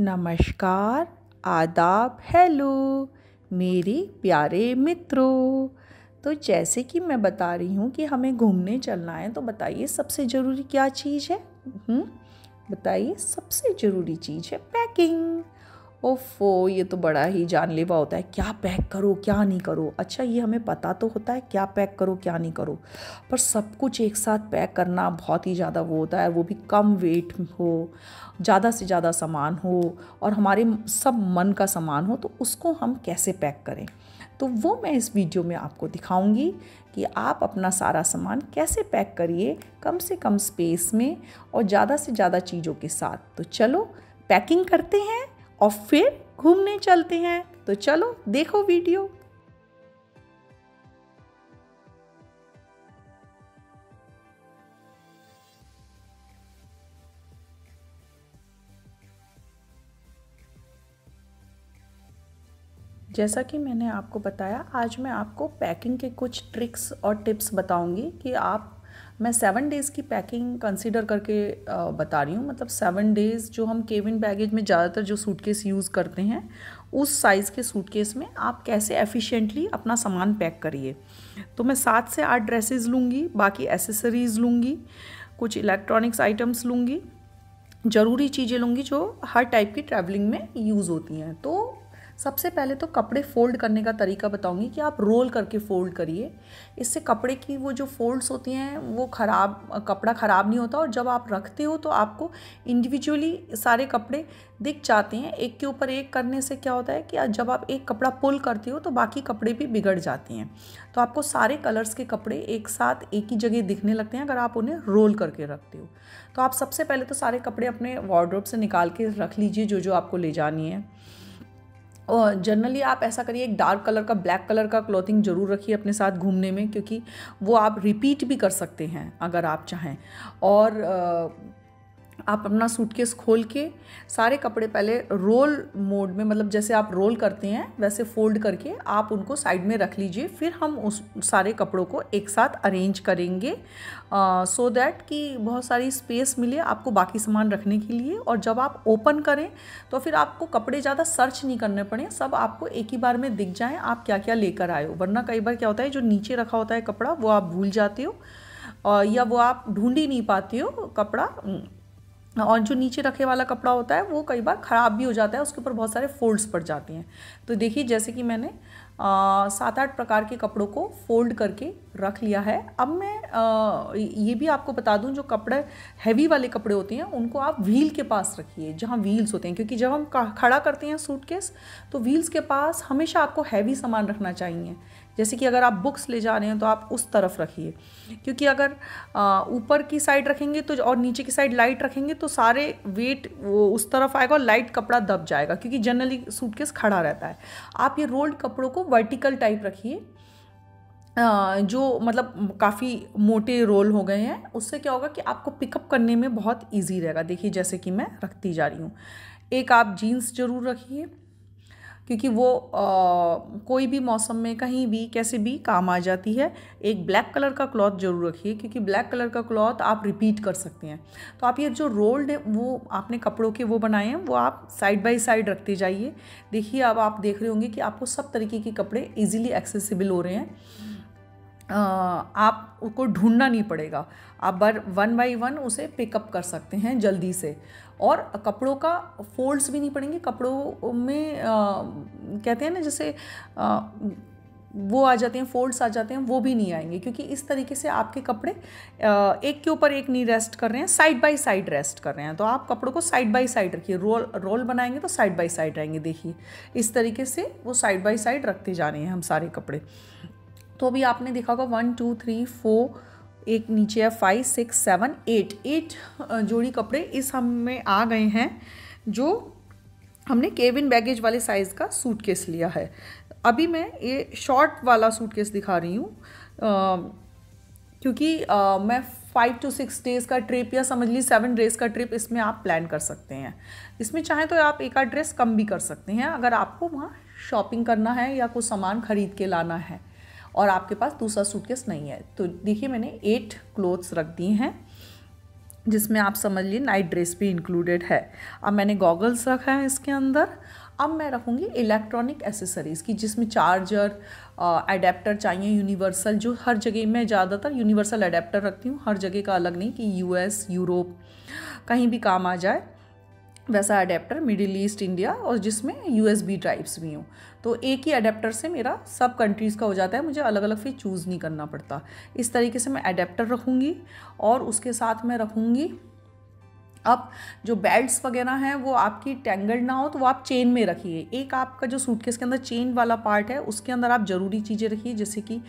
नमस्कार, आदाब हेलो मेरे प्यारे मित्रों तो जैसे कि मैं बता रही हूँ कि हमें घूमने चलना है तो बताइए सबसे ज़रूरी क्या चीज़ है हम्म? बताइए सबसे ज़रूरी चीज़ है पैकिंग ओफो, ये तो बड़ा ही जानलेवा होता है। क्या पैक करो, क्या नहीं करो? अच्छा ये हमें पता तो होता है, क्या पैक करो, क्या नहीं करो। पर सब कुछ एक साथ पैक करना बहुत ही ज़्यादा वो होता है, वो भी कम वेट हो, ज़्यादा से ज़्यादा सामान हो और हमारे सब मन का सामान हो तो उसको हम कैसे पैक करें? तो वो मैं इस वीडियो में आपको दिखाऊँगी कि आप अपना सारा सामान कैसे पैक करिए कम से कम स्पेस में और ज़्यादा से ज़्यादा चीज़ों के साथ। तो चलो, पैकिंग करते हैं। और फिर घूमने चलते हैं। तो चलो, देखो वीडियो। जैसा कि मैंने आपको बताया, आज मैं आपको पैकिंग के कुछ ट्रिक्स और टिप्स बताऊँगी कि आप मैं सेवन डेज़ की पैकिंग कंसीडर करके बता रही हूँ। मतलब सेवन डेज़ जो हम केविन बैगेज में ज़्यादातर जो सूटकेस यूज़ करते हैं, उस साइज़ के सूटकेस में आप कैसे एफिशिएंटली अपना सामान पैक करिए। तो मैं सात से आठ ड्रेसेस लूँगी, बाकी एसेसरीज़ लूँगी, कुछ इलेक्ट्रॉनिक्स आइटम्स लूँगी, ज़रूरी चीज़ें लूँगी जो हर टाइप की ट्रैवलिंग में यूज़ होती हैं। तो सबसे पहले तो कपड़े फोल्ड करने का तरीका बताऊँगी कि आप रोल करके फोल्ड करिए। इससे कपड़े की वो जो फोल्ड्स होती हैं, वो ख़राब, कपड़ा ख़राब नहीं होता और जब आप रखते हो तो आपको इंडिविजुअली सारे कपड़े दिख जाते हैं। एक के ऊपर एक करने से क्या होता है कि जब आप एक कपड़ा पुल करते हो तो बाकी कपड़े भी बिगड़ जाते हैं। तो आपको सारे कलर्स के कपड़े एक साथ, एक ही जगह दिखने लगते हैं अगर आप उन्हें रोल करके रखते हो। तो आप सबसे पहले तो सारे कपड़े अपने वार्ड्रोब से निकाल के रख लीजिए जो जो आपको ले जानी है। जनरली आप ऐसा करिए, एक डार्क कलर का ब्लैक कलर का क्लॉथिंग ज़रूर रखिए अपने साथ घूमने में, क्योंकि वो आप रिपीट भी कर सकते हैं, अगर आप चाहें। और आप अपना सूटकेस खोल के सारे कपड़े पहले रोल मोड में मतलब जैसे आप रोल करते हैं वैसे फोल्ड करके आप उनको साइड में रख लीजिए फिर हम उस सारे कपड़ों को एक साथ अरेंज करेंगे सो uh, दैट so कि बहुत सारी स्पेस मिले आपको बाकी सामान रखने के लिए। और जब आप ओपन करें तो फिर आपको कपड़े ज़्यादा सर्च नहीं करने पड़े सब आपको एक ही बार में दिख जाएँ आप क्या क्या लेकर आए हो। वरना कई बार क्या होता है जो नीचे रखा होता है कपड़ा वो आप भूल जाते हो या वो आप ढूंढ ही नहीं पाते हो कपड़ा और जो नीचे रखे वाला कपड़ा होता है वो कई बार ख़राब भी हो जाता है उसके ऊपर बहुत सारे फोल्ड्स पड़ जाते हैं। तो देखिए जैसे कि मैंने सात आठ प्रकार के कपड़ों को फोल्ड करके रख लिया है। अब मैं आ, ये भी आपको बता दूँ जो कपड़े हैवी वाले कपड़े होते हैं उनको आप व्हील के पास रखिए जहाँ व्हील्स होते हैं। क्योंकि जब हम खड़ा करते हैं सूटकेस तो व्हील्स के पास हमेशा आपको हैवी सामान रखना चाहिए। जैसे कि अगर आप बुक्स ले जा रहे हैं तो आप उस तरफ़ रखिए। क्योंकि अगर ऊपर की साइड रखेंगे तो और नीचे की साइड लाइट रखेंगे तो सारे वेट वो उस तरफ़ आएगा और लाइट कपड़ा दब जाएगा, क्योंकि जनरली सूटकेस खड़ा रहता है। आप ये रोल्ड कपड़ों को वर्टिकल टाइप रखिए। जो मतलब काफ़ी मोटे रोल हो गए हैं, उससे क्या होगा कि आपको पिकअप करने में बहुत ईजी रहेगा। देखिए, जैसे कि मैं रखती जा रही हूँ। एक आप जीन्स ज़रूर रखिए। क्योंकि वो आ, कोई भी मौसम में कहीं भी कैसे भी काम आ जाती है एक ब्लैक कलर का क्लॉथ ज़रूर रखिए क्योंकि ब्लैक कलर का क्लॉथ आप रिपीट कर सकते हैं। तो आप ये जो रोल्ड वो आपने कपड़ों के वो बनाए हैं वो आप साइड बाय साइड रखते जाइए। देखिए अब आप देख रहे होंगे कि आपको सब तरीके के कपड़े ईजिली एक्सेसिबल हो रहे हैं। आप उसको ढूंढना नहीं पड़ेगा। आप बर वन बाई वन उसे पिकअप कर सकते हैं जल्दी से। और कपड़ों का फोल्ड्स भी नहीं पड़ेंगे। कपड़ों में आ, कहते हैं ना जैसे आ, वो आ जाते हैं फोल्ड्स आ जाते हैं वो भी नहीं आएँगे। क्योंकि इस तरीके से आपके कपड़े एक के ऊपर एक नहीं रेस्ट कर रहे हैं साइड बाय साइड रेस्ट कर रहे हैं। तो आप कपड़ों को साइड बाय साइड रखिए। रोल रोल बनाएँगे तो साइड बाय साइड रहेंगे। देखिए इस तरीके से वो साइड बाय साइड रखते जा रहे हैं हम सारे कपड़े। तो अभी आपने देखा होगा वन टू थ्री फोर एक नीचे है five six seven eight eight जोड़ी कपड़े इस हम में आ गए हैं जो हमने केविन बैगेज वाले साइज़ का सूटकेस लिया है। अभी मैं ये शॉर्ट वाला सूटकेस दिखा रही हूँ क्योंकि आ, मैं फाइव टू सिक्स डेज़ का ट्रिप या समझ ली सेवन डेज़ का ट्रिप इसमें आप प्लान कर सकते हैं। इसमें चाहें तो आप एक आध ड्रेस कम भी कर सकते हैं अगर आपको वहाँ शॉपिंग करना है या कुछ सामान ख़रीद के लाना है। और आपके पास दूसरा सूटकेस नहीं है। तो देखिए मैंने एट क्लोथ्स रख दिए हैं, जिसमें आप समझ लीजिए नाइट ड्रेस भी इंक्लूडेड है। अब मैंने गॉगल्स रखा है इसके अंदर। अब मैं रखूँगी इलेक्ट्रॉनिक एसेसरीज़ की, जिसमें चार्जर अडेप्टर चाहिए यूनिवर्सल जो हर जगह, मैं ज़्यादातर यूनिवर्सल अडेप्टर रखती हूँ, हर जगह का अलग नहीं कि यूएस यूरोप कहीं भी काम आ जाए, वैसा अडेप्टर मिडिल ईस्ट इंडिया और जिसमें यूएसबी ड्राइव्स भी हों। तो एक ही अडेप्टर से मेरा सब कंट्रीज़ का हो जाता है। मुझे अलग अलग फिर चूज़ नहीं करना पड़ता। इस तरीके से मैं अडेप्टर रखूँगी और उसके साथ मैं रखूँगी। अब जो बेल्ट्स वगैरह हैं, वो आपकी टेंगल्ड ना हो तो वो आप चेन में रखिए। एक आपका जो सूटकेस के अंदर चेन वाला पार्ट है, उसके अंदर आप ज़रूरी चीज़ें रखिए, जैसे कि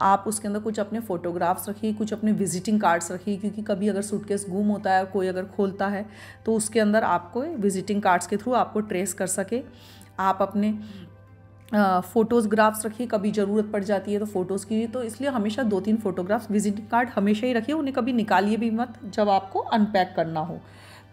आप उसके अंदर कुछ अपने फ़ोटोग्राफ्स रखिए, कुछ अपने विजिटिंग कार्ड्स रखिए, क्योंकि कभी अगर सूटकेस गुम होता है, कोई अगर खोलता है तो उसके अंदर आपको विजिटिंग कार्ड्स के थ्रू आपको ट्रेस कर सके। आप अपने फ़ोटोज़ग्राफ्स रखिए, कभी ज़रूरत पड़ जाती है तो फ़ोटोज़ की तो इसलिए हमेशा दो तीन फ़ोटोग्राफ्स विजिटिंग कार्ड हमेशा ही रखिए, उन्हें कभी निकालिए भी मत जब आपको अनपैक करना हो।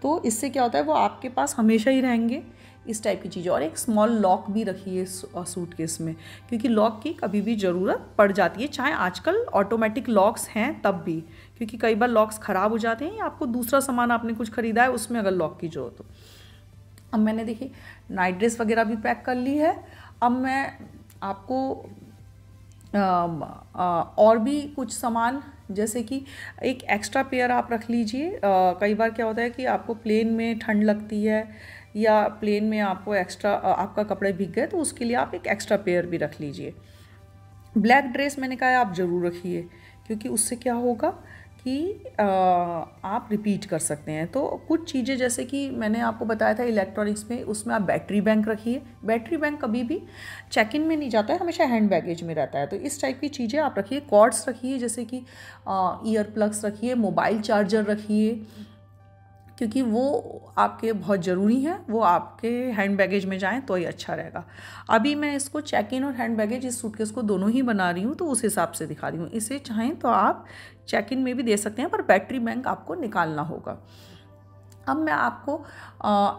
तो इससे क्या होता है, वो आपके पास हमेशा ही रहेंगे, इस टाइप की चीज़ें। और एक स्मॉल लॉक भी रखिए सूट केस में, क्योंकि लॉक की कभी भी ज़रूरत पड़ जाती है। चाहे आजकल ऑटोमेटिक लॉक्स हैं तब भी, क्योंकि कई बार लॉक्स ख़राब हो जाते हैं या आपको दूसरा सामान आपने कुछ ख़रीदा है, उसमें अगर लॉक की ज़रूरत हो। अब मैंने देखी नाइट ड्रेस वगैरह भी पैक कर ली है अब मैं आपको आ, आ, और भी कुछ सामान जैसे कि एक एक्स्ट्रा पेयर आप रख लीजिए। कई बार क्या होता है कि आपको प्लेन में ठंड लगती है या प्लेन में आपको एक्स्ट्रा आपका कपड़े भीग गए तो उसके लिए आप एक एक्स्ट्रा पेयर भी रख लीजिए। ब्लैक ड्रेस मैंने कहा है आप ज़रूर रखिए क्योंकि उससे क्या होगा कि आप रिपीट कर सकते हैं। तो कुछ चीज़ें जैसे कि मैंने आपको बताया था इलेक्ट्रॉनिक्स में, उसमें आप बैटरी बैंक रखिए। बैटरी बैंक कभी भी चेक इन में नहीं जाता है, हमेशा हैंड बैगेज में रहता है। तो इस टाइप की चीज़ें आप रखिए। कॉर्ड्स रखिए, जैसे कि ईयर प्लग्स रखिए मोबाइल चार्जर रखिए। क्योंकि वो आपके बहुत ज़रूरी हैं, वो आपके हैंड बैगेज में जाएँ तो ही अच्छा रहेगा। अभी मैं इसको चेक इन और हैंड बैगेज, इस सूटकेस को दोनों ही बना रही हूँ तो उस हिसाब से दिखा रही हूँ। इसे चाहें तो आप चेक इन में भी दे सकते हैं, पर बैटरी बैंक आपको निकालना होगा। अब मैं आपको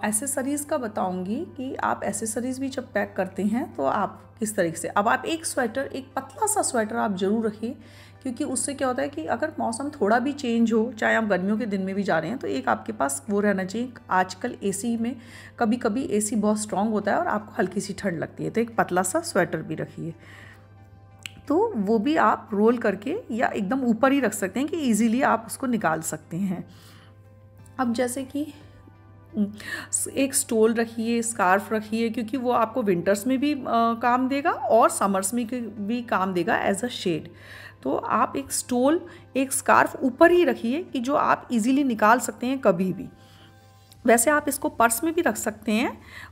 एसेसरीज़ का बताऊँगी कि आप एसेसरीज़ भी जब पैक करते हैं तो आप किस तरीके से, अब आप एक स्वेटर एक पतला सा स्वेटर आप ज़रूर रखिए क्योंकि उससे क्या होता है कि अगर मौसम थोड़ा भी चेंज हो चाहे आप गर्मियों के दिन में भी जा रहे हैं तो एक आपके पास वो रहना चाहिए। आजकल एसी में कभी कभी एसी बहुत स्ट्रांग होता है और आपको हल्की सी ठंड लगती है तो एक पतला सा स्वेटर भी रखिए। तो वो भी आप रोल करके या एकदम ऊपर ही रख सकते हैं कि ईज़िली आप उसको निकाल सकते हैं। अब जैसे कि एक स्टोल रखिए स्कार्फ रखिए क्योंकि वो आपको विंटर्स में भी आ, काम देगा और समर्स में भी काम देगा एज अ शेड तो आप एक स्टोल, एक स्कार्फ ऊपर ही रखिए कि जो आप इजीली निकाल सकते हैं कभी भी। वैसे आप इसको पर्स में भी रख सकते हैं,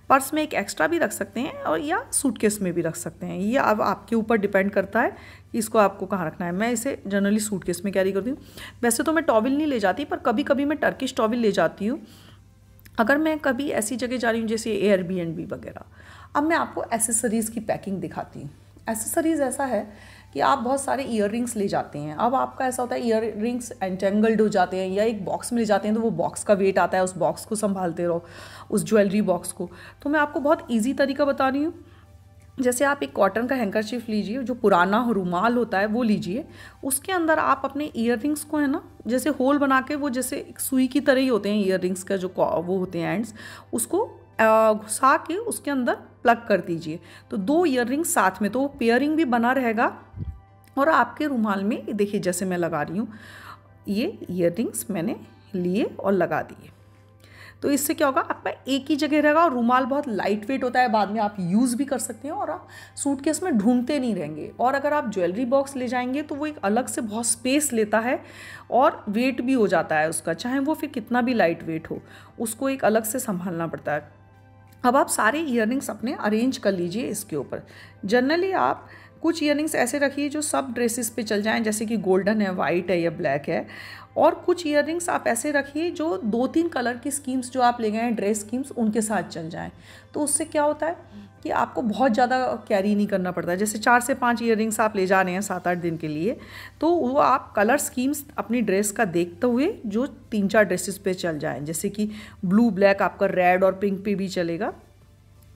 पर्स में एक एक्स्ट्रा भी रख सकते हैं और या सूटकेस में भी रख सकते हैं। ये अब आपके ऊपर डिपेंड करता है कि इसको आपको कहाँ रखना है। मैं इसे जनरली सूटकेस में कैरी करती हूँ। वैसे तो मैं टॉवल नहीं ले जाती, पर कभी कभी मैं टर्किश टॉवल ले जाती हूँ। अगर मैं कभी ऐसी जगह जा रही हूँ, जैसे एयर बी वगैरह। अब मैं आपको एसेसरीज़ की पैकिंग दिखाती हूँ। एसेसरीज़ ऐसा है कि आप बहुत सारे ईयर ले जाते हैं। अब आपका ऐसा होता है ईयर रिंग्स एंटेंगल्ड हो जाते हैं या एक बॉक्स में ले जाते हैं तो वो बॉक्स का वेट आता है, उस बॉक्स को संभालते रहो, उस ज्वेलरी बॉक्स को। तो मैं आपको बहुत ईजी तरीका बता रही हूँ। जैसे आप एक कॉटन का हैंकरचिफ लीजिए, जो पुराना रुमाल होता है, वो लीजिए। उसके अंदर आप अपने ईयर को, है ना, जैसे होल बना के, वो जैसे एक सुई की तरह ही होते हैं ईयर का जो वो होते हैं एंड्स उसको घुसा के उसके अंदर प्लग कर दीजिए। तो दो ईयर साथ में तो पेयरिंग भी बना रहेगा और आपके रुमाल में, देखिए जैसे मैं लगा रही हूँ, ये ईयर मैंने लिए और लगा दिए। तो इससे क्या होगा, आपका एक ही जगह रहेगा और रुमाल बहुत लाइट वेट होता है, बाद में आप यूज़ भी कर सकते हैं और आप सूटकेस में ढूंढते नहीं रहेंगे। और अगर आप ज्वेलरी बॉक्स ले जाएँगे तो वो एक अलग से बहुत स्पेस लेता है और वेट भी हो जाता है उसका, चाहे वो फिर कितना भी लाइट वेट हो, उसको एक अलग से संभालना पड़ता है। अब आप सारे इयर अपने अरेंज कर लीजिए इसके ऊपर। जनरली आप कुछ इयर ऐसे रखिए जो सब ड्रेसेस पे चल जाएँ, जैसे कि गोल्डन है वाइट है या ब्लैक है। और कुछ इयर आप ऐसे रखिए जो दो तीन कलर की स्कीम्स जो आप ले गए हैं ड्रेस स्कीम्स उनके साथ चल जाएँ। तो उससे क्या होता है कि आपको बहुत ज़्यादा कैरी नहीं करना पड़ता जैसे चार से पाँच इयर आप ले जा रहे हैं सात आठ दिन के लिए तो वो आप कलर स्कीम्स अपनी ड्रेस का देखते हुए जो तीन चार ड्रेसेस पे चल जाएँ। जैसे कि ब्लू ब्लैक आपका रेड और पिंक पे भी चलेगा।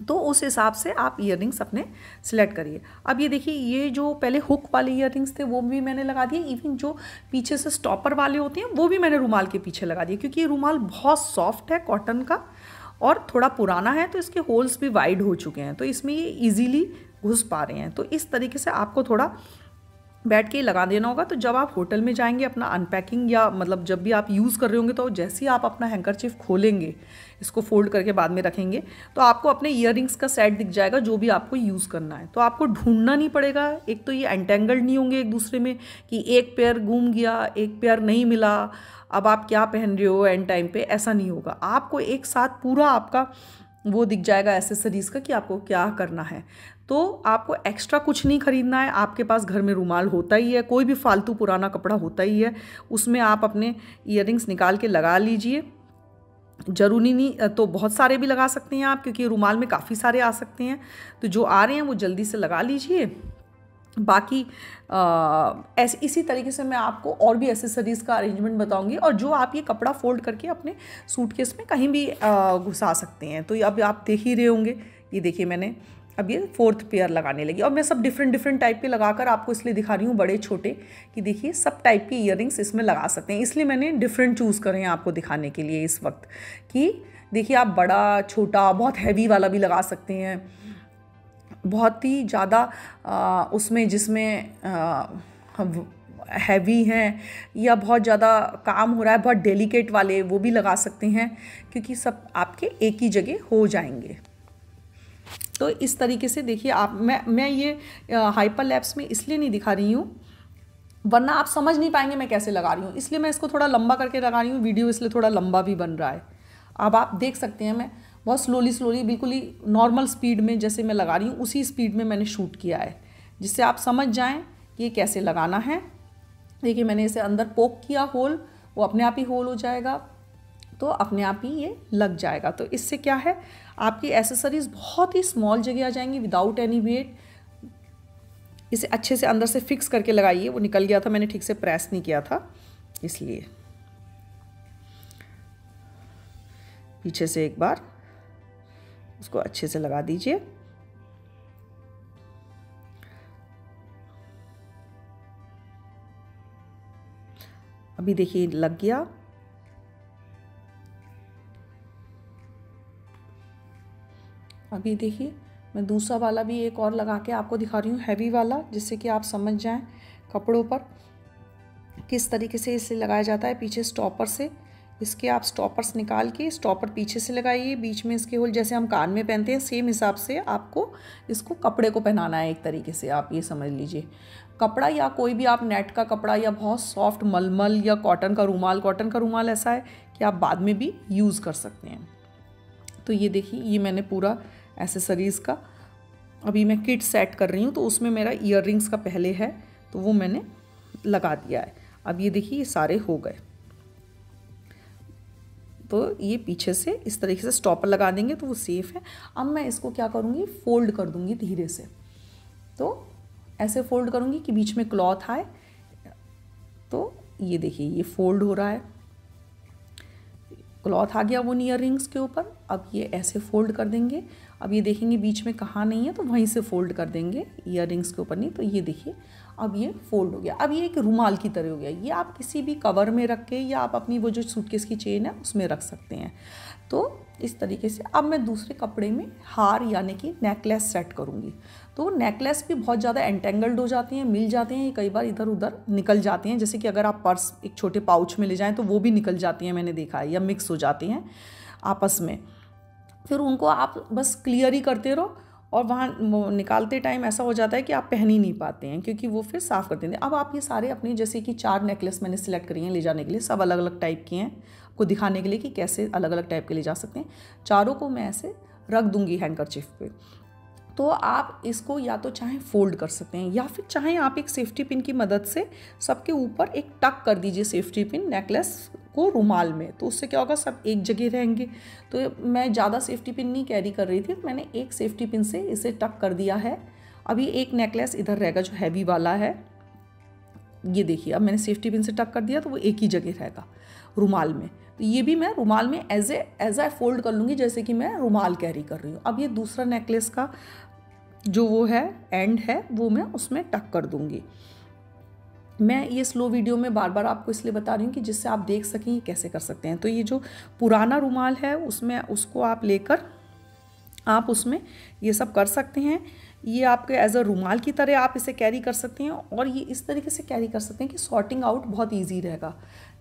तो उस हिसाब से आप इयर अपने सिलेक्ट करिए। अब ये देखिए, ये जो पहले हुक वाले इयर थे, वो भी मैंने लगा दिए। इवन जो पीछे से स्टॉपर वाले होते हैं, वो भी मैंने रूमाल के पीछे लगा दिए, क्योंकि ये रूमाल बहुत सॉफ्ट है कॉटन का और थोड़ा पुराना है तो इसके होल्स भी वाइड हो चुके हैं तो इसमें ये ईजीली घुस पा रहे हैं। तो इस तरीके से आपको थोड़ा बैठ के लगा देना होगा। तो जब आप होटल में जाएँगे अपना अनपैकिंग या मतलब जब भी आप यूज़ कर रहे होंगे तो जैसे ही आप अपना हैंकरचिफ खोलेंगे, इसको फोल्ड करके बाद में रखेंगे तो आपको अपने इयर का सेट दिख जाएगा, जो भी आपको यूज़ करना है। तो आपको ढूंढना नहीं पड़ेगा। एक तो ये एंटेंगल्ड नहीं होंगे एक दूसरे में कि एक पेयर घूम गया, एक पेयर नहीं मिला, अब आप क्या पहन रहे हो एंड टाइम पे, ऐसा नहीं होगा। आपको एक साथ पूरा आपका वो दिख जाएगा एसेसरीज़ का कि आपको क्या करना है। तो आपको एक्स्ट्रा कुछ नहीं ख़रीदना है, आपके पास घर में रुमाल होता ही है, कोई भी फालतू पुराना कपड़ा होता ही है, उसमें आप अपने इयर निकाल के लगा लीजिए। ज़रूरी नहीं तो बहुत सारे भी लगा सकते हैं आप, क्योंकि रुमाल में काफ़ी सारे आ सकते हैं। तो जो आ रहे हैं वो जल्दी से लगा लीजिए। बाकी ऐसे, इसी तरीके से मैं आपको और भी एसेसरीज़ का अरेंजमेंट बताऊँगी और जो आप ये कपड़ा फोल्ड करके अपने सूटकेस में कहीं भी घुसा सकते हैं। तो अब आप देख ही रहे होंगे। ये देखिए मैंने, अब ये फोर्थ पेयर लगाने लगी। और मैं सब डिफरेंट डिफरेंट टाइप के लगाकर आपको इसलिए दिखा रही हूँ, बड़े, छोटे, कि देखिए सब टाइप के इयर इसमें लगा सकते हैं। इसलिए मैंने डिफरेंट चूज़ करे हैं आपको दिखाने के लिए इस वक्त कि देखिए आप बड़ा, छोटा, बहुत हैवी वाला भी लगा सकते हैं। बहुत ही ज़्यादा उसमें जिसमें हैवी हैं या बहुत ज़्यादा काम हो रहा है, बहुत डेलिकेट वाले, वो भी लगा सकते हैं, क्योंकि सब आपके एक ही जगह हो जाएँगे। तो इस तरीके से देखिए, आप, मैं मैं ये हाइपर लैब्स में इसलिए नहीं दिखा रही हूँ, वरना आप समझ नहीं पाएँगे मैं कैसे लगा रही हूँ। इसलिए मैं इसको थोड़ा लंबा करके लगा रही हूँ, वीडियो इसलिए थोड़ा लंबा भी बन रहा है। अब आप देख सकते हैं, मैं बहुत स्लोली स्लोली बिल्कुल ही नॉर्मल स्पीड में जैसे मैं लगा रही हूँ, उसी स्पीड में मैंने शूट किया है। जिससे आप समझ जाएँ कि ये कैसे लगाना है। देखिए, मैंने इसे अंदर पोक किया होल वो अपने आप ही होल हो जाएगा तो अपने आप ही ये लग जाएगा। तो इससे क्या है, आपकी एसेसरीज़ बहुत ही स्मॉल जगह आ जाएँगी विदाउट एनी वेट इसे अच्छे से अंदर से फिक्स करके लगाइए, वो निकल गया था, मैंने ठीक से प्रेस नहीं किया था, इसलिए। पीछे से एक बार। उसको अच्छे से लगा दीजिए। अभी देखिए, लग गया। अभी देखिए, मैं दूसरा वाला भी एक और लगा के आपको दिखा रही हूँ, हैवी वाला, जिससे कि आप समझ जाएँ कपड़ों पर किस तरीके से इसे लगाया जाता है, पीछे स्टॉपर से। इसके आप स्टॉपर्स निकाल के स्टॉपर पीछे से लगाइए। बीच में इसके होल जैसे हम कान में पहनते हैं सेम हिसाब से आपको इसको कपड़े को पहनाना है एक तरीके से, आप ये समझ लीजिए। कपड़ा या कोई भी आप नेट का कपड़ा या बहुत सॉफ्ट मलमल या कॉटन का रूमाल कॉटन का रूमाल ऐसा है कि आप बाद में भी यूज़ कर सकते हैं। तो ये देखिए, ये मैंने पूरा एसेसरीज़ का, अभी मैं किट सेट कर रही हूँ तो उसमें मेरा ईयर का पहले है तो वो मैंने लगा दिया है। अब ये देखिए, ये सारे हो गए। तो ये पीछे से इस तरीके से स्टॉपर लगा देंगे तो वो सेफ़ है। अब मैं इसको क्या करूँगी? फोल्ड कर दूँगी धीरे से। तो ऐसे फोल्ड करूँगी कि बीच में क्लॉथ आए। तो ये देखिए, ये फोल्ड हो रहा है। क्लॉथ आ गया वो ईयर रिंग्स के ऊपर। अब ये ऐसे फोल्ड कर देंगे। अब ये देखेंगे बीच में कहाँ नहीं है तो वहीं से फोल्ड कर देंगे। ईयर रिंग्स के ऊपर नहीं तो ये देखिए अब ये फोल्ड हो गया। अब ये एक रुमाल की तरह हो गया। ये आप किसी भी कवर में रख के या आप अपनी वो जो सूटकेस की चेन है, उसमें रख सकते हैं। तो इस तरीके से अब मैं दूसरे कपड़े में हार यानी कि नेकलेस सेट करूँगी। तो नेकलेस भी बहुत ज़्यादा एंटेंगल्ड हो जाते हैं, मिल जाते हैं, कई बार इधर उधर निकल जाते हैं। जैसे कि अगर आप पर्स एक छोटे पाउच में ले जाएँ तो वो भी निकल जाती हैं, मैंने देखा है, या मिक्स हो जाती हैं आपस में। फिर उनको आप बस क्लियर ही करते रहो। और वहाँ निकालते टाइम ऐसा हो जाता है कि आप पहन ही नहीं पाते हैं, क्योंकि वो फिर साफ़ कर देते हैं अब आप ये सारे अपने जैसे कि चार नेकलेस मैंने सिलेक्ट करी हैं ले जाने के लिए, सब अलग अलग टाइप के हैं, आपको दिखाने के लिए कि कैसे अलग अलग टाइप के ले जा सकते हैं। चारों को मैं ऐसे रख दूँगी हैंकर चिफ पे। तो आप इसको या तो चाहें फोल्ड कर सकते हैं, या फिर चाहें आप एक सेफ्टी पिन की मदद से सबके ऊपर एक टक कर दीजिए सेफ्टी पिन नेकलेस को रुमाल में तो उससे क्या होगा, सब एक जगह रहेंगे। तो मैं ज़्यादा सेफ्टी पिन नहीं कैरी कर रही थी, मैंने एक सेफ्टी पिन से इसे टक कर दिया है। अभी एक नेकलेस इधर रहेगा जो हैवी वाला है। ये देखिए, अब मैंने सेफ्टी पिन से टक कर दिया तो वो एक ही जगह रहेगा रुमाल में। तो ये भी मैं रुमाल में एज ए एज ए फोल्ड कर लूँगी, जैसे कि मैं रुमाल कैरी कर रही हूँ। अब ये दूसरा नेकलेस का जो वो है एंड है, वो मैं उसमें टक कर दूँगी। मैं ये स्लो वीडियो में बार बार आपको इसलिए बता रही हूँ कि जिससे आप देख सकें ये कैसे कर सकते हैं। तो ये जो पुराना रुमाल है, उसमें उसको आप लेकर आप उसमें ये सब कर सकते हैं। ये आपके एज अ रुमाल की तरह आप इसे कैरी कर सकते हैं और ये इस तरीके से कैरी कर सकते हैं कि सॉर्टिंग आउट बहुत ईजी रहेगा।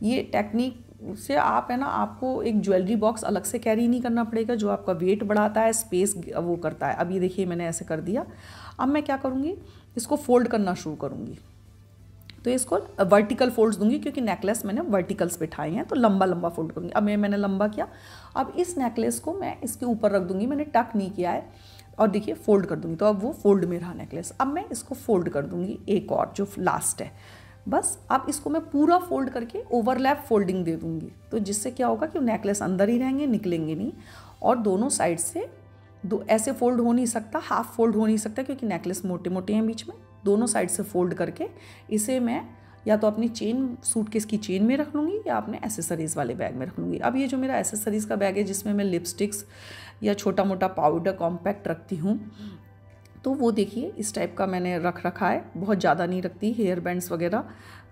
ये टेक्निक से आप, है ना, आपको एक ज्वेलरी बॉक्स अलग से कैरी नहीं करना पड़ेगा, जो आपका वेट बढ़ाता है स्पेस वो करता है। अब ये देखिए मैंने ऐसे कर दिया। अब मैं क्या करूँगी? इसको फोल्ड करना शुरू करूँगी। तो इसको वर्टिकल फोल्ड्स दूँगी क्योंकि नेकलेस मैंने वर्टिकल्स बिठाए हैं तो लंबा लंबा फोल्ड करूँगी। अब ये मैंने लंबा किया। अब इस नेकलेस को मैं इसके ऊपर रख दूँगी, मैंने टक नहीं किया है। और देखिए फोल्ड कर दूँगी। तो अब वो फोल्ड में रहा नेकलेस अब मैं इसको फोल्ड कर दूँगी एक और, जो लास्ट है। बस, अब इसको मैं पूरा फोल्ड करके ओवरलैप फोल्डिंग दे दूँगी। तो जिससे क्या होगा कि नेकलेस अंदर ही रहेंगे, निकलेंगे नहीं। और दोनों साइड से दो, ऐसे फोल्ड हो नहीं सकता हाफ़ फोल्ड हो नहीं सकता, क्योंकि नेकलेस मोटे मोटे हैं बीच में। दोनों साइड से फोल्ड करके इसे मैं या तो अपनी चेन सूट सूटकेस की चेन में रख लूँगी या अपने एसेसरीज़ वाले बैग में रख लूँगी। अब ये जो मेरा एसेसरीज़ का बैग है, जिसमें मैं लिपस्टिक्स या छोटा मोटा पाउडर कॉम्पैक्ट रखती हूँ तो वो देखिए, इस टाइप का मैंने रख रखा है। बहुत ज़्यादा नहीं रखती हेयर बैंड्स वगैरह।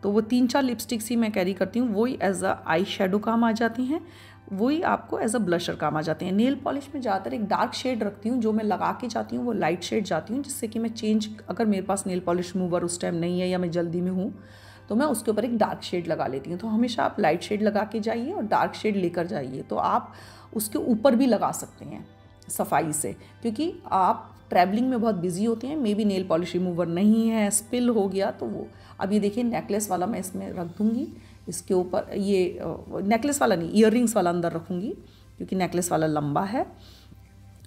तो वो तीन चार लिपस्टिक्स ही मैं कैरी करती हूँ। वही एज अ आई शेडो काम आ जाती हैं। वही आपको एज अ ब्लशर काम आ जाते हैं। नेल पॉलिश में ज़्यादातर एक डार्क शेड रखती हूँ, जो मैं लगा के जाती हूँ, वो लाइट शेड जाती हूँ, जिससे कि मैं चेंज अगर मेरे पास नेल पॉलिश मूवर उस टाइम नहीं है या मैं जल्दी में हूँ तो मैं उसके ऊपर एक डार्क शेड लगा लेती हूँ। तो हमेशा आप लाइट शेड लगा के जाइए और डार्क शेड लेकर जाइए। तो आप उसके ऊपर भी लगा सकते हैं सफ़ाई से, क्योंकि आप ट्रैवलिंग में बहुत बिज़ी होते हैं maybe nail polish remover नहीं है स्पिल हो गया तो वो, अब ये देखिए नेकलेस वाला मैं इसमें रख दूँगी। इसके ऊपर, ये नेकलेस वाला नहीं ईयर वाला अंदर रखूँगी, क्योंकि नेकलेस वाला लंबा है।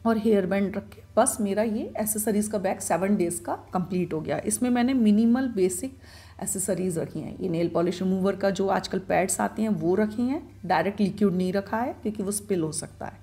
और हेयर बैंड रख के, बस मेरा ये एसेसरीज़ का बैग सेवन डेज़ का कंप्लीट हो गया। इसमें मैंने मिनिमल बेसिक एसेसरीज़ रखी हैं। ये नेल पॉलिश रिमूवर का जो आजकल पैड्स आते हैं, वो रखी हैं। डायरेक्ट लिक्विड नहीं रखा है, क्योंकि वो स्पिल हो सकता है।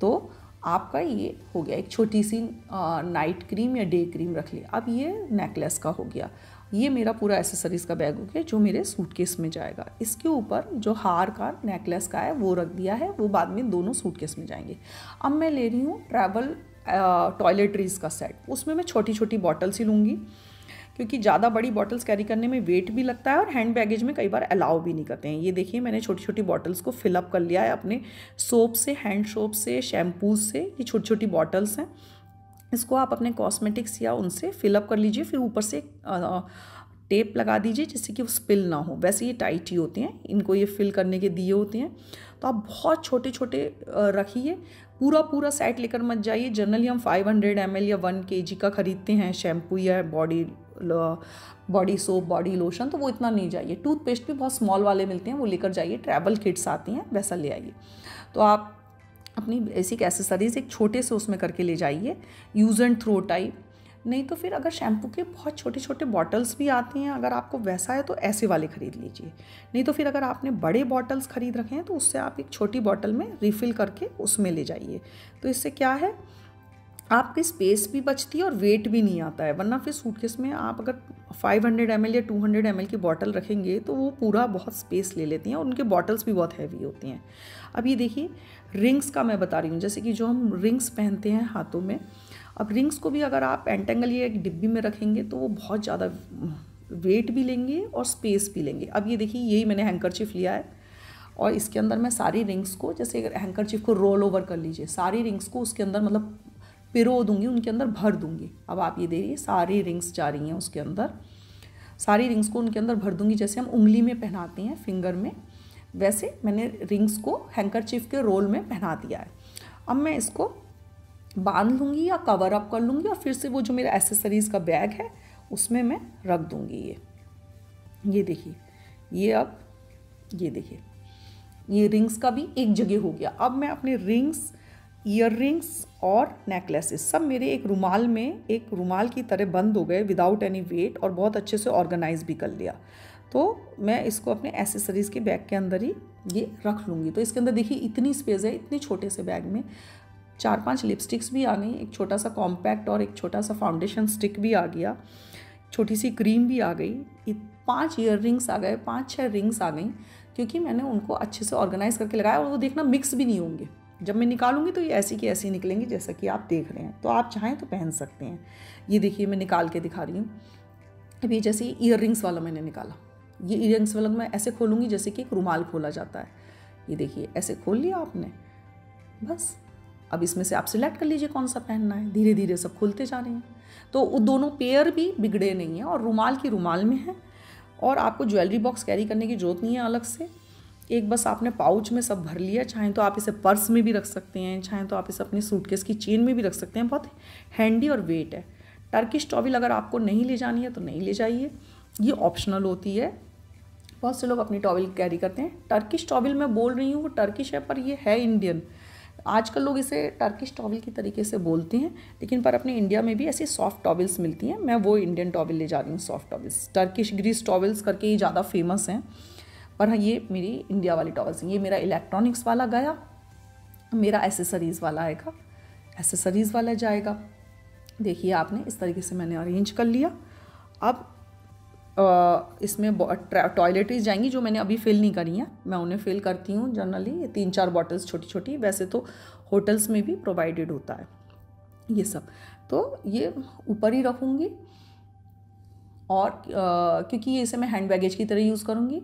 तो आपका ये हो गया। एक छोटी सी नाइट क्रीम या डे क्रीम रख ली। अब ये नेकलेस का हो गया। ये मेरा पूरा एसेसरीज़ का बैग हो गया जो मेरे सूटकेस में जाएगा। इसके ऊपर जो हार का नेकलेस का है, वो रख दिया है, वो बाद में दोनों सूटकेस में जाएँगे। अब मैं ले रही हूँ ट्रैवल टॉयलेटरीज़ का सेट उसमें मैं छोटी छोटी बॉटल्स ही लूँगी, क्योंकि ज़्यादा बड़ी बॉटल्स कैरी करने में वेट भी लगता है और हैंड बैगेज में कई बार अलाउ भी नहीं करते हैं। ये देखिए, मैंने छोटी छोटी बॉटल्स को फिलअप कर लिया है अपने सोप से हैंड सोप से शैम्पूज से, ये छोटी छोटी बॉटल्स हैं। इसको आप अपने कॉस्मेटिक्स या उनसे फिलअप कर लीजिए, फिर ऊपर से टेप लगा दीजिए जिससे कि वो स्पिल ना हो। वैसे ये टाइट ही होते हैं, इनको ये फिल करने के दिए होते हैं। तो आप बहुत छोटे छोटे रखिए पूरा पूरा सेट लेकर मत जाइए। जनरली हम 500 हंड्रेड या वन के का ख़रीदते हैं शैम्पू या body body soap body lotion तो वो इतना नहीं जाइए। टूथपेस्ट भी बहुत स्मॉल वाले मिलते हैं, वो लेकर जाइए। ट्रैवल किट्स आती हैं, वैसा ले आइए। तो आप अपनी बेसिक एसेसरीज़ एक छोटे से उसमें करके ले जाइए यूज़ एंड थ्रो टाइप नहीं तो फिर अगर शैम्पू के बहुत छोटे छोटे बॉटल्स भी आते हैं, अगर आपको वैसा है तो ऐसे वाले ख़रीद लीजिए। नहीं तो फिर अगर आपने बड़े बॉटल्स ख़रीद रखे हैं तो उससे आप एक छोटी बॉटल में रिफ़िल करके उसमें ले जाइए। तो इससे क्या है? आपकी स्पेस भी बचती है और वेट भी नहीं आता है, वरना फिर सूटकेस में आप अगर 500 हंड्रेड या 200 हंड्रेड की बॉटल रखेंगे तो वो पूरा बहुत स्पेस ले लेती हैं और उनके बॉटल्स भी बहुत हैवी होती हैं। अब ये देखिए रिंग्स का मैं बता रही हूँ, जैसे कि जो हम रिंग्स पहनते हैं हाथों में, अब रिंग्स को भी अगर आप एंटेंगल या एक डिब्बी में रखेंगे तो वो बहुत ज़्यादा वेट भी लेंगे और स्पेस भी लेंगे। अब ये देखिए, यही मैंने हैंकरचिफ लिया है और इसके अंदर मैं सारी रिंग्स को, जैसे अगर हैंकरचिफ को रोल ओवर कर लीजिए, सारी रिंग्स को उसके अंदर मतलब पिरो दूँगी, उनके अंदर भर दूँगी। अब आप ये देखिए, सारी रिंग्स जा रही हैं उसके अंदर। सारी रिंग्स को उनके अंदर भर दूँगी, जैसे हम उंगली में पहनाते हैं फिंगर में, वैसे मैंने रिंग्स को हैंकरचिफ के रोल में पहना दिया है। अब मैं इसको बाँध लूँगी या कवर अप कर लूँगी, और फिर से वो जो मेरा एसेसरीज़ का बैग है, उसमें मैं रख दूँगी ये। ये देखिए, ये अब, ये देखिए, ये रिंग्स का भी एक जगह हो गया। अब मैं अपने रिंग्स ईयर रिंग्स और नेकलेसेस सब मेरे एक रुमाल में, एक रुमाल की तरह बंद हो गए विदाउट एनी वेट और बहुत अच्छे से ऑर्गेनाइज भी कर लिया। तो मैं इसको अपने एसेसरीज़ के बैग के अंदर ही ये रख लूँगी। तो इसके अंदर देखिए इतनी स्पेस है, इतने छोटे से बैग में। चार पाँच लिपस्टिक्स भी आ गई, एक छोटा सा कॉम्पैक्ट और एक छोटा सा फाउंडेशन स्टिक भी आ गया। छोटी सी क्रीम भी आ गई। पाँच ईयर रिंग्स आ गए पाँच छः रिंग्स आ गई, क्योंकि मैंने उनको अच्छे से ऑर्गेनाइज करके लगाया और वो देखना मिक्स भी नहीं होंगे। जब मैं निकालूँगी तो ये ऐसी की ऐसी निकलेंगी जैसा कि आप देख रहे हैं। तो आप चाहें तो पहन सकते हैं। ये देखिए, मैं निकाल के दिखा रही हूँ। अभी जैसे ईयर रिंग्स वाला मैंने निकाला। ये ईयर वाला मैं ऐसे खोलूँगी जैसे कि एक रुमाल खोला जाता है। ये देखिए, ऐसे खोल लिया आपने। बस। अब इसमें से आप सिलेक्ट कर लीजिए कौन सा पहनना है। धीरे धीरे सब खुलते जा रहे हैं। तो वो दोनों पेयर भी बिगड़े नहीं हैं और रुमाल की रुमाल में है। और आपको ज्वेलरी बॉक्स कैरी करने की ज़रूरत नहीं है अलग से। एक बस आपने पाउच में सब भर लिया, चाहें तो आप इसे पर्स में भी रख सकते हैं, चाहें तो आप इसे अपने सूटकेस की चेन में भी रख सकते हैं। बहुत हैंडी और वेट है। टर्किश टॉविल अगर आपको नहीं ले जानी है तो नहीं ले जाइए। ये ऑप्शनल होती है। बहुत से लोग अपनी टॉविल कैरी करते हैं। टर्किश टॉविल मैं बोल रही हूँ, वो टर्किश है, पर ये है इंडियन। आजकल लोग इसे टर्किश टॉवल की तरीके से बोलते हैं, लेकिन पर अपने इंडिया में भी ऐसी सॉफ्ट टॉवल्स मिलती हैं। मैं वो इंडियन टॉवल ले जा रही हूँ, soft towels. Turkish, Greece towels करके ये ज़्यादा फ़ेमस हैं। पर हाँ ये मेरी इंडिया वाली टॉवल्स ये मेरा इलेक्ट्रॉनिक्स वाला गया मेरा एसेसरीज़ वाला आएगा। एसेसरीज़ वाला जाएगा। देखिए आपने इस तरीके से मैंने अरेंज कर लिया। अब इसमें टॉयलेटरीज जाएँगी जो मैंने अभी फिल नहीं करी हैं। मैं उन्हें फिल करती हूँ जनरली तीन चार बॉटल्स छोटी छोटी वैसे तो होटल्स में भी प्रोवाइडेड होता है। ये सब। तो ये ऊपर ही रखूँगी। और आ, क्योंकि इसे मैं हैंड बैगेज की तरह यूज़ करूँगी।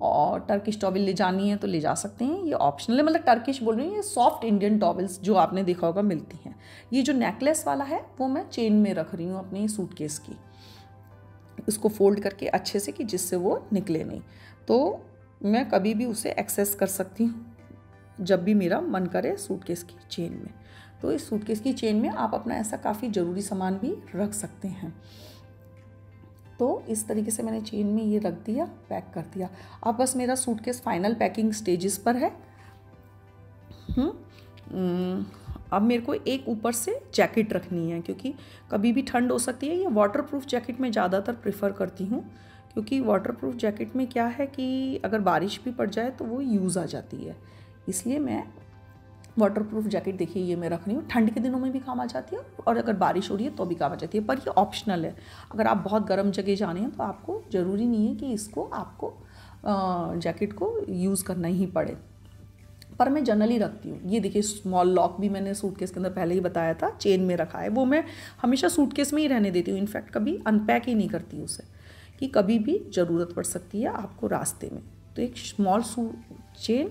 और टर्किश टॉवल ले जानी है तो ले जा सकते हैं। ये ऑप्शनल है मतलब टर्किश बोल रही हूँ, ये सॉफ्ट इंडियन टॉवल्स जो आपने देखा होगा मिलती हैं। ये जो नेकलेस वाला है, वो मैं चेन में रख रही हूँ अपने सूटकेस की। उसको फोल्ड करके अच्छे से कि जिससे वो निकले नहीं। तो मैं कभी भी उसे एक्सेस कर सकती हूँ, जब भी मेरा मन करे सूटकेस की चेन में। तो इस सूटकेस की चेन में आप अपना ऐसा काफ़ी ज़रूरी सामान भी रख सकते हैं। तो इस तरीके से मैंने चेन में ये रख दिया पैक कर दिया। अब बस मेरा suit suitcase final packing stages पर है। हम्म, अब मेरे को एक ऊपर से जैकेट रखनी है क्योंकि कभी भी ठंड हो सकती है ये वाटर प्रूफ जैकेट मैं ज़्यादातर प्रेफर करती हूँ क्योंकि वाटर प्रूफ जैकेट में क्या है कि अगर बारिश भी पड़ जाए तो वो यूज़ आ जाती है। इसलिए मैं वाटर प्रूफ जैकेट देखिए, ये मैं रख रही हूँ। ठंड के दिनों में भी काम आ जाती है और अगर बारिश हो रही है तो भी काम आ जाती है, पर ये ऑप्शनल है। अगर आप बहुत गर्म जगह जाने हैं तो आपको ज़रूरी नहीं है कि इसको आपको जैकेट को यूज़ करना ही पड़े। पर मैं जनरली रखती हूँ। ये देखिए स्मॉल लॉक भी मैंने सूटकेस के अंदर पहले ही बताया था चेन में रखा है। वो मैं हमेशा सूटकेस में ही रहने देती हूँ। इनफैक्ट कभी अनपैक ही नहीं करती उसे, कि कभी भी ज़रूरत पड़ सकती है आपको रास्ते में। तो एक स्मॉल सू चेन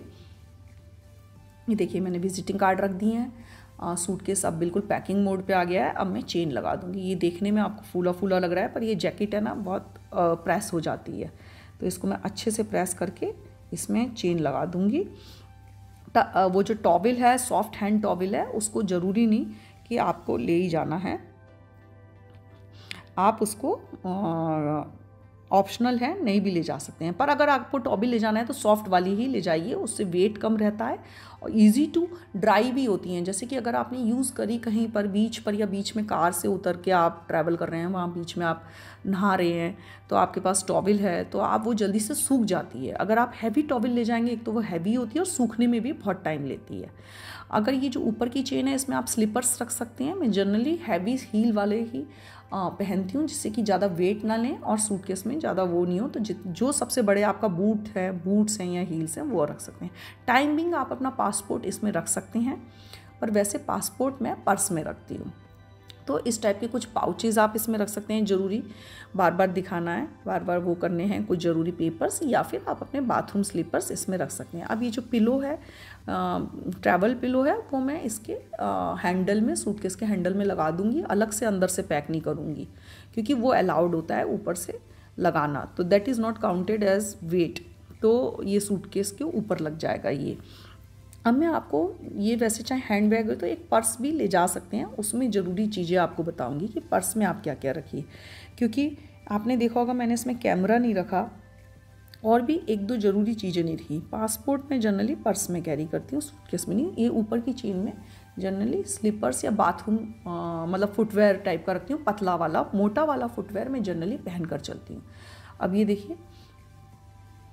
ये देखिए, मैंने विजिटिंग कार्ड रख दिए हैं। सूटकेस अब बिल्कुल पैकिंग मोड पे आ गया है। अब मैं चेन लगा दूँगी। ये देखने में आपको फूला फूला लग रहा है, पर ये जैकेट है ना, बहुत प्रेस हो जाती है। तो इसको मैं अच्छे से प्रेस करके इसमें चेन लगा दूँगी। वो जो टॉवल है सॉफ्ट हैंड टॉवल है, उसको ज़रूरी नहीं कि आपको ले ही जाना है। आप उसको ऑप्शनल है, नहीं भी ले जा सकते हैं। पर अगर आपको टॉबी ले जाना है तो सॉफ्ट वाली ही ले जाइए। उससे वेट कम रहता है और ईजी टू ड्राई भी होती हैं। जैसे कि अगर आपने यूज़ करी कहीं पर बीच पर या बीच में कार से उतर के आप ट्रैवल कर रहे हैं, वहाँ बीच में आप नहा रहे हैं तो आपके पास टॉवल है तो आप वो जल्दी से सूख जाती है। अगर आप हैवी टॉवल ले जाएँगे, एक तो वो हैवी होती है और सूखने में भी बहुत टाइम लेती है। अगर ये जो ऊपर की चेन है, इसमें आप स्लीपर्स रख सकते हैं। मैं जनरली हैवी हील वाले ही पहनती हूँ, जिससे कि ज़्यादा वेट ना लें और सूटकेस में ज़्यादा वो नहीं हो। तो जो सबसे बड़े आपका बूट है बूट्स हैं या हील्स हैं, वो रख सकते हैं। टाइमिंग आप अपना पासपोर्ट इसमें रख सकते हैं पर वैसे पासपोर्ट मैं पर्स में रखती हूँ। तो इस टाइप के कुछ पाउचेज़ आप इसमें रख सकते हैं, ज़रूरी बार बार दिखाना है बार बार वो करने हैं, कुछ ज़रूरी पेपर्स या फिर आप अपने बाथरूम स्लीपर्स इसमें रख सकते हैं। अब ये जो पिलो है ट्रैवल पिलो है, वो मैं इसके हैंडल में, सूटकेस के हैंडल में लगा दूँगी, अलग से अंदर से पैक नहीं करूँगी, क्योंकि वो अलाउड होता है ऊपर से लगाना। तो that is not counted as weight तो ये सूटकेस के ऊपर लग जाएगा ये। अब मैं आपको ये वैसे चाहे हैंड बैग हो तो एक पर्स भी ले जा सकते हैं। उसमें ज़रूरी चीज़ें आपको बताऊँगी कि पर्स में आप क्या क्या रखिए। क्योंकि आपने देखा होगा, मैंने इसमें कैमरा नहीं रखा और भी एक दो ज़रूरी चीज़ें नहीं रखी। पासपोर्ट में जनरली पर्स में कैरी करती हूँ, सूटकेस में नहीं, ये ऊपर की चेन में जनरली स्लीपर्स या बाथरूम मतलब फुटवेयर टाइप का रखती हूँ, पतला वाला, मोटा वाला फुटवेयर मैं जनरली पहन कर चलती हूँ। अब ये देखिए,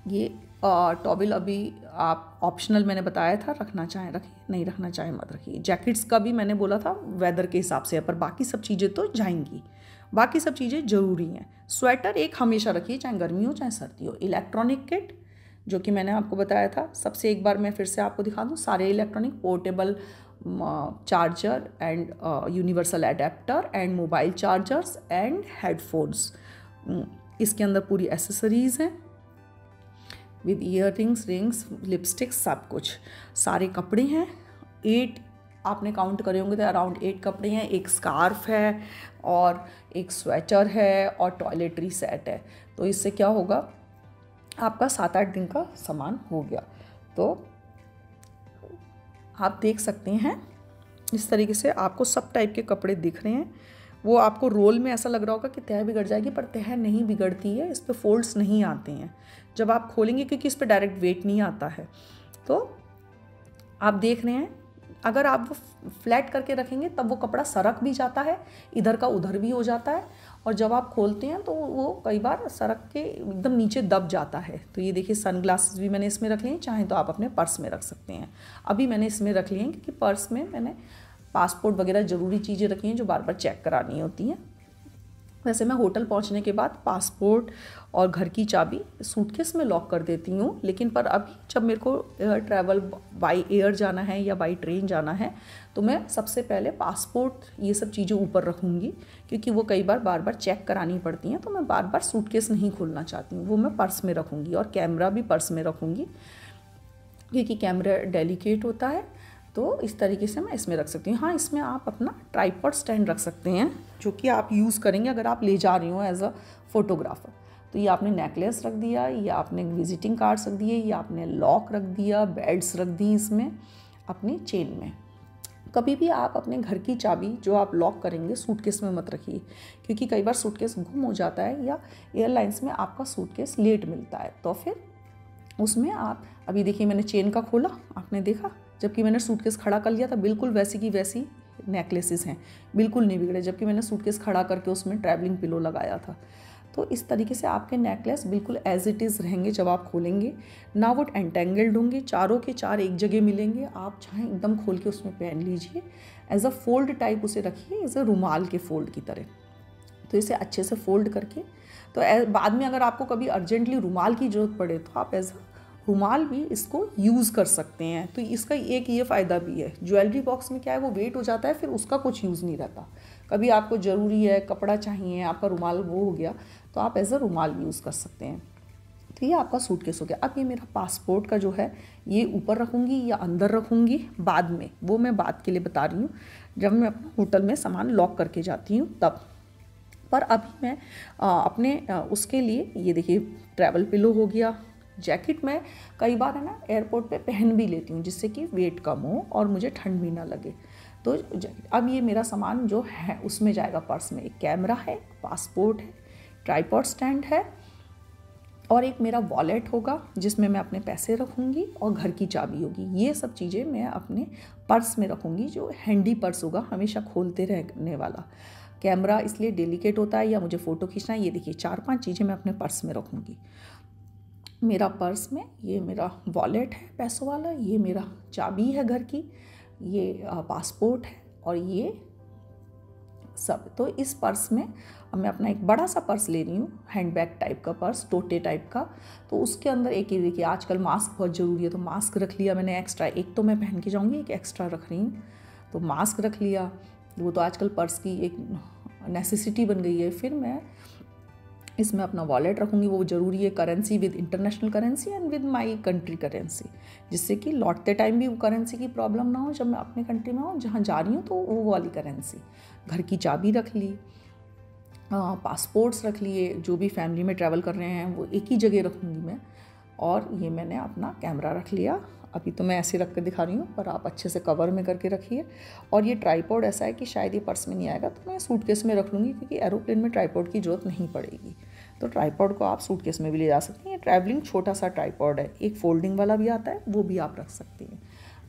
ये टॉबिल अभी आप ऑप्शनल मैंने बताया था, रखना चाहें रखिए नहीं रखना चाहें, मत रखिए। जैकेट्स का भी मैंने बोला था वेदर के हिसाब से, पर बाकी सब चीज़ें तो जाएँगी। बाकी सब चीज़ें ज़रूरी हैं। स्वेटर एक हमेशा रखिए, चाहे गर्मी हो, चाहे सर्दी हो। इलेक्ट्रॉनिक किट जो कि मैंने आपको बताया था, सबसे एक बार मैं फिर से आपको दिखा दूँ, सारे electronic portable charger and universal adapter and mobile chargers and headphones इसके अंदर पूरी एसेसरीज़ हैं। With earrings rings lipsticks सब कुछ। सारे कपड़े हैं। एट आपने काउंट करे होंगे तो अराउंड एट कपड़े हैं। एक स्कार्फ है और एक स्वेटर है और टॉयलेटरी सेट है। तो इससे क्या होगा? आपका सात आठ दिन का सामान हो गया। तो आप देख सकते हैं। इस तरीके से आपको सब टाइप के कपड़े दिख रहे हैं। वो आपको रोल में ऐसा लग रहा होगा कि तह बिगड़ जाएगी, पर तह नहीं बिगड़ती है, इस पर फोल्ड्स नहीं आते हैं। जब आप खोलेंगे, क्योंकि इस पर डायरेक्ट वेट नहीं आता है। तो आप देख रहे हैं, अगर आप वो फ्लैट करके रखेंगे, तब वो कपड़ा सरक भी जाता है, इधर का उधर भी हो जाता है, और जब आप खोलते हैं तो वो कई बार सरक के एकदम नीचे दब जाता है। तो ये देखिए सन भी मैंने इसमें रख लिए चाहें तो आप अपने पर्स में रख सकते हैं। अभी मैंने इसमें रख लिए हैं, क्योंकि पर्स में मैंने पासपोर्ट वगैरह ज़रूरी चीज़ें रखी हैं जो बार बार चेक करानी होती हैं। वैसे मैं होटल पहुँचने के बाद पासपोर्ट और घर की चाबी सूटकेस में लॉक कर देती हूँ, लेकिन पर अभी जब मेरे को ट्रैवल बाई एयर जाना है या बाई ट्रेन जाना है तो मैं सबसे पहले पासपोर्ट ये सब चीज़ें ऊपर रखूँगी, क्योंकि वो कई बार बार बार चेक करानी पड़ती हैं तो मैं बार बार सूटकेस नहीं खोलना चाहती हूँ। वो मैं पर्स में रखूँगी और कैमरा भी पर्स में रखूँगी, क्योंकि कैमरा डेलीकेट होता है तो इस तरीके से मैं इसमें रख सकती हूँ। हाँ इसमें आप अपना ट्राईपॉड स्टैंड रख सकते हैं, जो कि आप यूज़ करेंगे अगर आप ले जा रही हो एज अ फोटोग्राफर तो ये आपने नेकलेस रख दिया, या आपने विजिटिंग कार्ड्स रख दिए, या आपने लॉक रख दिया बेड्स रख दी इसमें, अपनी चेन में। कभी भी आप अपने घर की चाबी जो आप लॉक करेंगे सूटकेस में मत रखिए, क्योंकि कई बार सूटकेस गुम हो जाता है या एयरलाइंस में आपका सूटकेस लेट मिलता है। तो फिर उसमें आप, अभी देखिए मैंने चेन का खोला, आपने देखा? जबकि मैंने सूटकेस खड़ा कर लिया था, बिल्कुल वैसी की वैसी नेकलेसेस हैं, बिल्कुल नहीं बिगड़े, जबकि मैंने सूटकेस खड़ा करके उसमें ट्रैवलिंग पिलो लगाया था। तो इस तरीके से आपके नेकलेस बिल्कुल एज इट इज़ रहेंगे जब आप खोलेंगे। ना वो एंटेंगल्ड होंगे, चारों के चार एक जगह मिलेंगे। आप चाहें एकदम खोल के उसमें पहन लीजिए। एज अ फोल्ड टाइप उसे रखिए एज अ रुमाल के फोल्ड की तरह। तो इसे अच्छे से फोल्ड करके तो बाद में अगर आपको कभी अर्जेंटली रुमाल की ज़रूरत पड़े तो आप एज अ रुमाल भी इसको यूज़ कर सकते हैं। तो इसका एक ये फ़ायदा भी है। ज्वेलरी बॉक्स में क्या है वो वेट हो जाता है फिर उसका कुछ यूज़ नहीं रहता। कभी आपको ज़रूरी है कपड़ा चाहिए आपका रुमाल वो हो गया तो आप एज अ रुमाल यूज़ कर सकते हैं। तो ये आपका सूटकेस हो गया। अब ये मेरा पासपोर्ट का जो है ये ऊपर रखूँगी या अंदर रखूँगी बाद में। वो मैं बाद के लिए बता रही हूँ। जब मैं अपने होटल में सामान लॉक करके जाती हूँ तब। पर अभी मैं आ, अपने आ, उसके लिए ये देखिए ट्रैवल पिलो हो गया जैकेट मैं कई बार, है ना, एयरपोर्ट पे पहन भी लेती हूँ, जिससे कि वेट कम हो और मुझे ठंड भी ना लगे। तो अब ये मेरा सामान जो है, उसमें जाएगा पर्स में। एक कैमरा है, पासपोर्ट है ट्राईपॉड स्टैंड है और एक मेरा वॉलेट होगा, जिसमें मैं अपने पैसे रखूँगी और घर की चाबी होगी। ये सब चीज़ें मैं अपने पर्स में रखूँगी, जो हैंडी पर्स होगा, हमेशा खोलते रहने वाला। कैमरा इसलिए डेलिकेट होता है या मुझे फ़ोटो खींचना है, ये देखिए, चार पाँच चीज़ें मैं अपने पर्स में रखूँगी। मेरा पर्स में, ये मेरा वॉलेट है पैसों वाला, ये मेरा चाबी है घर की, ये पासपोर्ट है और ये सब। तो इस पर्स में अब मैं अपना एक बड़ा सा पर्स ले रही हूँ हैंड बैग टाइप का पर्स, टोटे टाइप का। तो उसके अंदर एक ही देखिए, आजकल मास्क बहुत ज़रूरी है तो मास्क रख लिया मैंने एक्स्ट्रा। एक तो मैं पहन के जाऊँगी, एक एक्स्ट्रा रख रही हूँ। तो मास्क रख लिया, वो तो आजकल पर्स की एक नेसेसिटी बन गई है। फिर मैं इसमें अपना वॉलेट रखूँगी, वो ज़रूरी है currency with international currency and with my country currency जिससे कि लौटते टाइम भी वो करेंसी की प्रॉब्लम ना हो, जब मैं अपने कंट्री में हूँ, जहाँ जा रही हूँ तो वो वाली करेंसी घर की चाबी रख ली पासपोर्ट्स रख लिए, जो भी फैमिली में ट्रैवल कर रहे हैं, वो एक ही जगह रखूँगी मैं, और ये मैंने अपना कैमरा रख लिया अभी तो मैं ऐसे रख कर दिखा रही हूँ, पर आप अच्छे से कवर में करके रखिए। और ये ट्राईपोर्ड ऐसा है कि शायद ये पर्स में नहीं आएगा तो मैं सूटकेस में रख लूँगी, क्योंकि एरोप्लेन में ट्राईपोर्ड की ज़रूरत नहीं पड़ेगी। तो ट्राईपोर्ड को आप सूटकेस में भी ले जा सकते हैं। ट्रैवलिंग छोटा सा ट्राईपोर्ड है, एक फोल्डिंग वाला भी आता है, वो भी आप रख सकते हैं।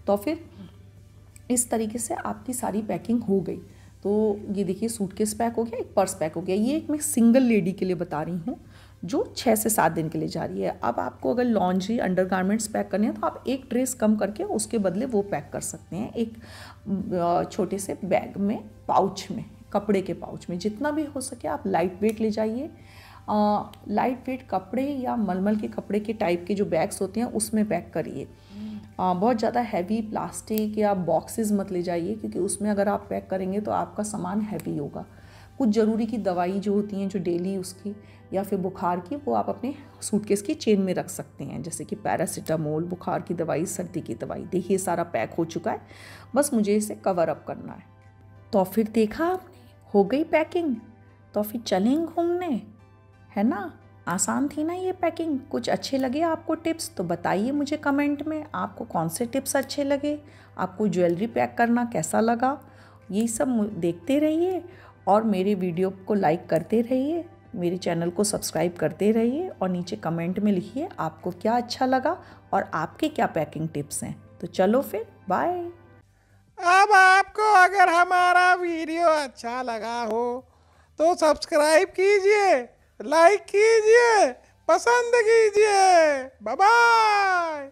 तो फिर इस तरीके से आपकी सारी पैकिंग हो गई। तो ये देखिए सूटकेस पैक हो गया, एक पर्स पैक हो गया। ये एक मैं सिंगल लेडी के लिए बता रही हूँ। जो छः से सात दिन के लिए जा रही है। अब आपको अगर लॉन्ड्री अंडर गारमेंट्स पैक करने हैं तो आप एक ड्रेस कम करके उसके बदले वो पैक कर सकते हैं। एक छोटे से बैग में, पाउच में, कपड़े के पाउच में, जितना भी हो सके आप लाइट वेट ले जाइए। लाइट वेट कपड़े या मलमल के कपड़े के टाइप के जो बैग्स होते हैं, उसमें पैक करिए। बहुत ज़्यादा हैवी प्लास्टिक या बॉक्सेस मत ले जाइए, क्योंकि उसमें अगर आप पैक करेंगे तो आपका सामान हैवी होगा। कुछ ज़रूरी की दवाई जो होती हैं, जो डेली उसकी या फिर बुखार की, वो आप अपने सूटकेस की चेन में रख सकते हैं। जैसे कि पैरासीटामोल बुखार की दवाई, सर्दी की दवाई। देखिए सारा पैक हो चुका है। बस मुझे इसे कवर अप करना है। तो फिर देखा आपने, हो गई पैकिंग तो फिर चलें घूमने। है ना? आसान थी ना ये पैकिंग कुछ अच्छे लगे आपको टिप्स तो बताइए मुझे कमेंट में, आपको कौन से टिप्स अच्छे लगे? आपको ज्वेलरी पैक करना कैसा लगा? ये सब देखते रहिए और मेरे वीडियो को लाइक करते रहिए। मेरे चैनल को सब्सक्राइब करते रहिए और नीचे कमेंट में लिखिए आपको क्या अच्छा लगा और आपके क्या पैकिंग टिप्स हैं। तो चलो फिर बाय अब आपको अगर हमारा वीडियो अच्छा लगा हो तो सब्सक्राइब कीजिए लाइक कीजिए, पसंद कीजिए। बाय